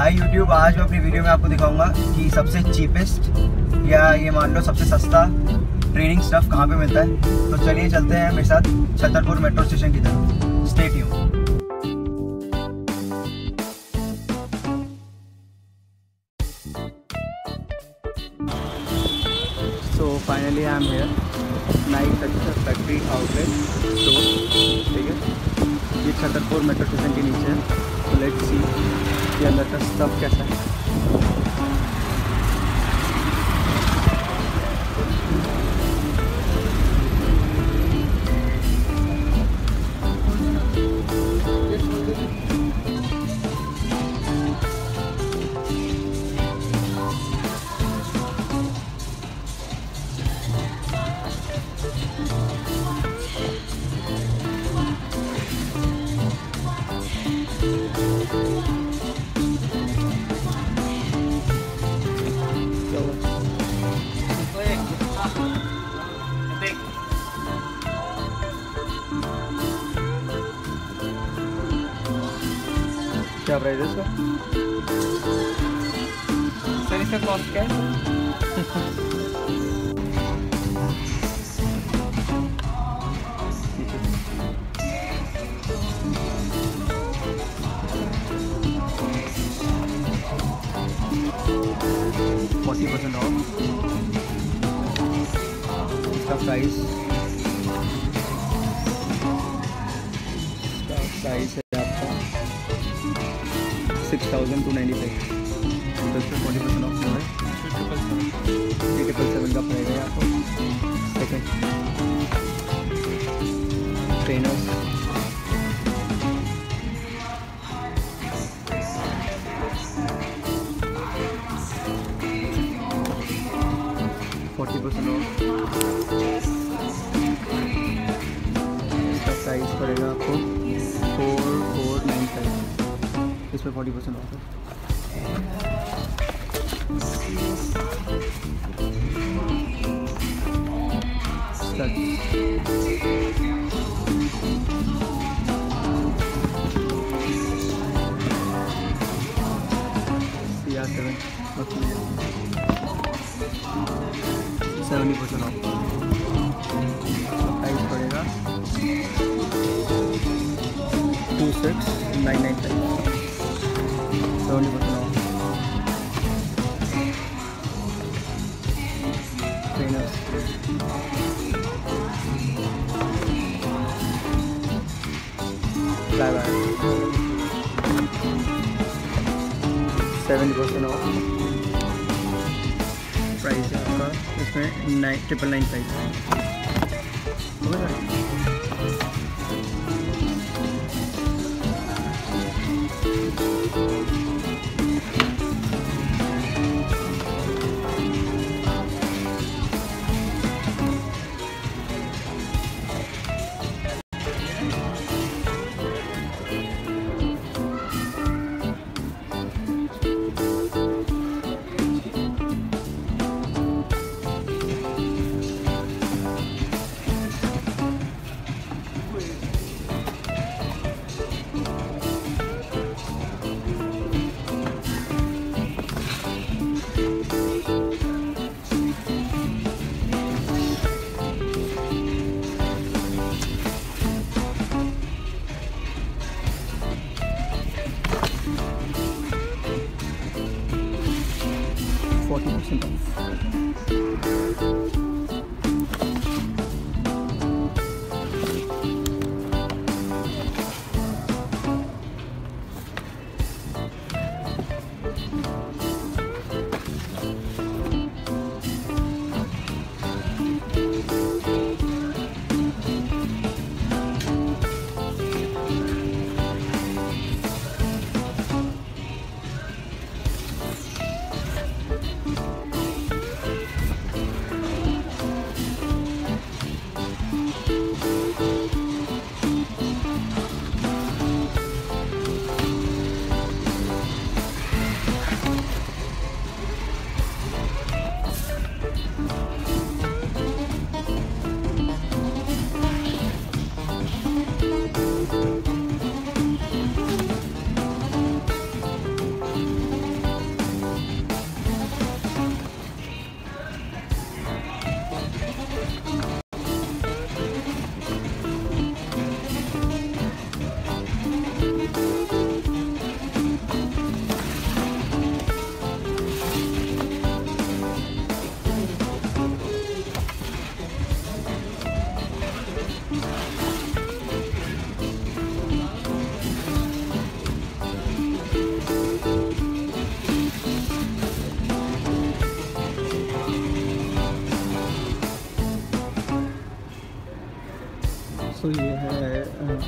High YouTube, आज मैं अपनी वीडियो में आपको दिखाऊँगा कि सबसे चीपेस्ट या ये मान लो सबसे सस्ता ट्रेनिंग स्टफ़ कहाँ पे मिलता है। तो चलिए चलते हैं मेरे साथ छतरपुर मेट्रो स्टेशन की तरफ़। State you so finally I am here night factory outlet store ठीक है? ये छतरपुर मेट्रो स्टेशन के नीचे है। के अंदर का स्टफ़ कैसा है? क्या प्राइस है इसका सर इसका कॉस्ट क्या है फोर्टी परसेंट ऑफ इसका price Six thousand two ninety five दस से फोर्टी परसेंट ऑफ़ है। ट्रिपल सेवन का पड़ेगा आपको trainers Start. CR7 seventy percent of price पड़ेगा two six nine nine five seventy percent of trainers buy buy seventy percent of price है आपका इसमें nine triple nine price 我挺清 him.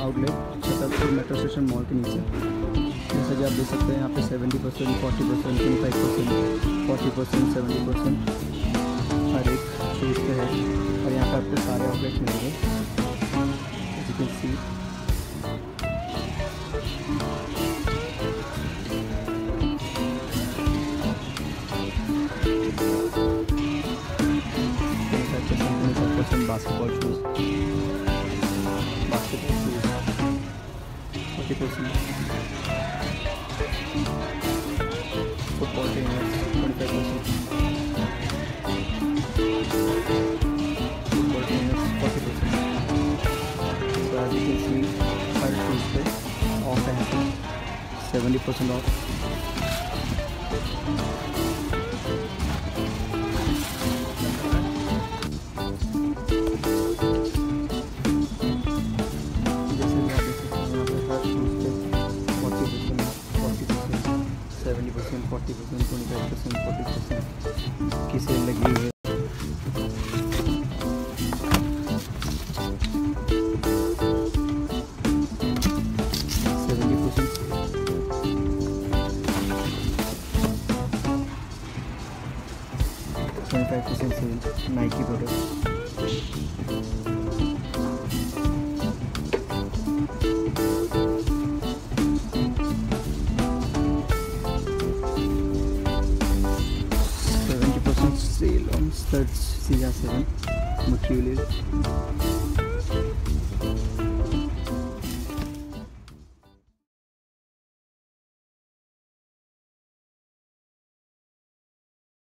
Outlet Chhatarpur metro station mall के नीचे। जैसा कि आप देख सकते हैं, यहाँ पे seventy percent forty percent twenty five percent forty percent seventy percent हर एक चीज़ पे है। और यहाँ पर आपको सारे आउटलेट मिलेंगे। सी पे off है seventy percent off. percent sale Nike product seventy percent sale on studs CR7 material